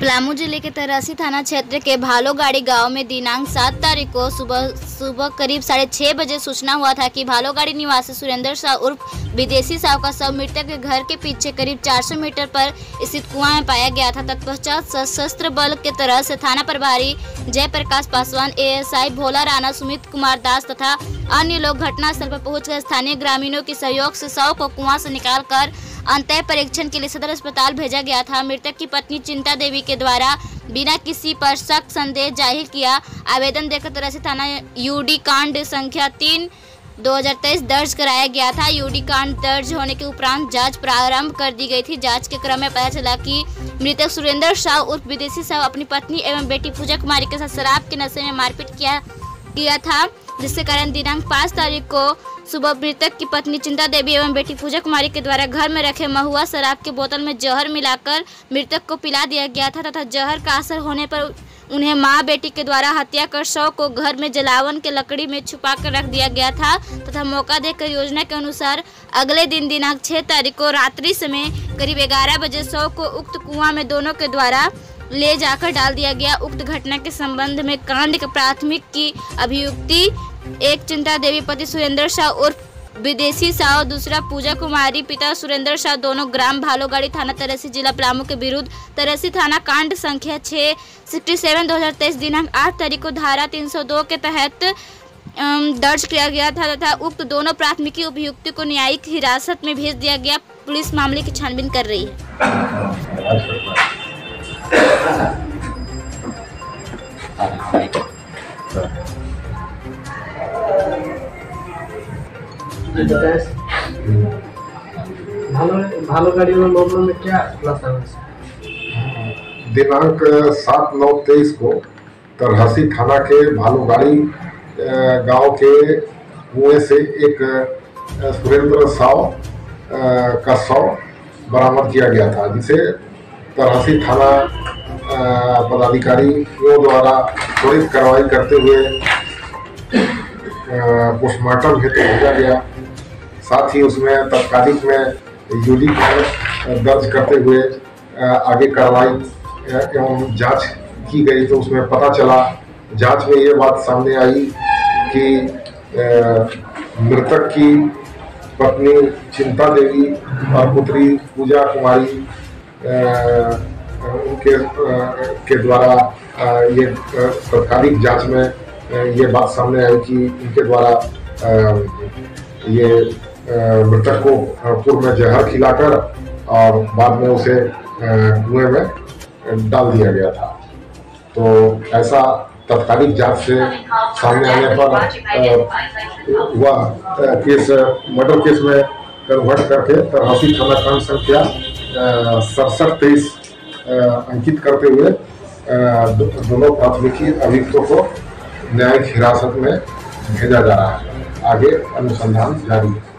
पलामू ज़िले के तरासी थाना क्षेत्र के भालोगाड़ी गाँव में दिनांक सात तारीख को सुबह सुबह करीब साढ़े छह बजे सूचना हुआ था कि भालोगाड़ी निवासी सुरेंद्र शाह उर्फ़ विदेशी शाह का शव मृतक के घर के पीछे करीब 400 मीटर पर स्थित कुआँ में पाया गया था। तत्पश्चात सशस्त्र बल के तरह से थाना प्रभारी जयप्रकाश पासवान, एएसआई भोला राणा, सुमित कुमार दास तथा अन्य लोग घटनास्थल पर पहुंचकर स्थानीय ग्रामीणों के सहयोग से शव को कुआँ से निकालकर अंतः परीक्षण के लिए सदर अस्पताल भेजा गया था। मृतक की पत्नी चिंता देवी के द्वारा बिना किसी पर शक संदेह ज़ाहिर किया। आवेदन देकर तरह थाना यूडी कांड संख्या तीन 2023 दर्ज कराया गया था। यूडी कांड दर्ज होने के उपरांत जाँच प्रारंभ कर दी गई थी। जाँच के क्रम में पता चला कि मृतक सुरेंद्र शाह उर्फ़ विदेशी शाह अपनी पत्नी एवं बेटी पूजा कुमारी के साथ शराब के नशे में मारपीट किया किया था, जिसके कारण दिनांक पाँच तारीख को सुबह मृतक की पत्नी चिंता देवी एवं बेटी पूजा कुमारी के द्वारा घर में रखे महुआ शराब के बोतल में जहर मिलाकर मृतक को पिला दिया गया था तथा जहर का असर होने पर उन्हें माँ बेटी के द्वारा हत्या कर शव को घर में जलावन के लकड़ी में छुपा कर रख दिया गया था तथा मौका देकर योजना के अनुसार अगले दिन दिनांक छः तारीख को रात्रि समय करीब ग्यारह बजे शव को उक्त कुआँ में दोनों के द्वारा ले जाकर डाल दिया गया। उक्त घटना के संबंध में कांड के प्राथमिक की अभियुक्ति एक चिंता देवी पति सुरेंद्र शाह उर्फ़ विदेशी शाह दूसरा पूजा कुमारी पिता सुरेंद्र शाह, दोनों ग्राम भालोगाड़ी थाना तरसी जिला पलामू के विरुद्ध तरसी थाना कांड संख्या छः, सिक्सटी सेवन, दो हज़ार तेईस, दिनांक आठ तारीख को धारा तीन सौ दो के तहत दर्ज किया गया था तथा उक्त दोनों प्राथमिकी अभियुक्ति को न्यायिक हिरासत में भेज दिया गया। पुलिस मामले की छानबीन कर रही है। दिनांक सात नौ तेईस को तरहसी थाना के भालूगाड़ी गाँव के कुएँ से एक सुरेंद्र साव का शव बरामद किया गया था, जिसे तरहसी थाना पदाधिकारी द्वारा त्वरित कार्रवाई करते हुए पोस्टमार्टम हेतु भेजा गया। साथ ही उसमें तत्कालिक में यूडी कांड दर्ज करते हुए आगे कार्रवाई एवं जाँच की गई तो उसमें पता चला। जाँच में ये बात सामने आई कि मृतक की पत्नी चिंता देवी और पुत्री पूजा कुमारी उनके के द्वारा ये तत्कालिक जाँच में ये बात सामने आई कि उनके द्वारा ये मृतक को पूर्व में जहर खिलाकर और बाद में उसे कुएँ में डाल दिया गया था। तो ऐसा तत्कालिक जाँच से सामने आने पर वह केस, मर्डर केस में कन्वर्ट करके तरहसी थाना कांड संख्या सड़सठ तेईस अंकित करते हुए दोनों प्राथमिकी अभियुक्तों को न्यायिक हिरासत में भेजा जा रहा है। आगे अनुसंधान जारी। है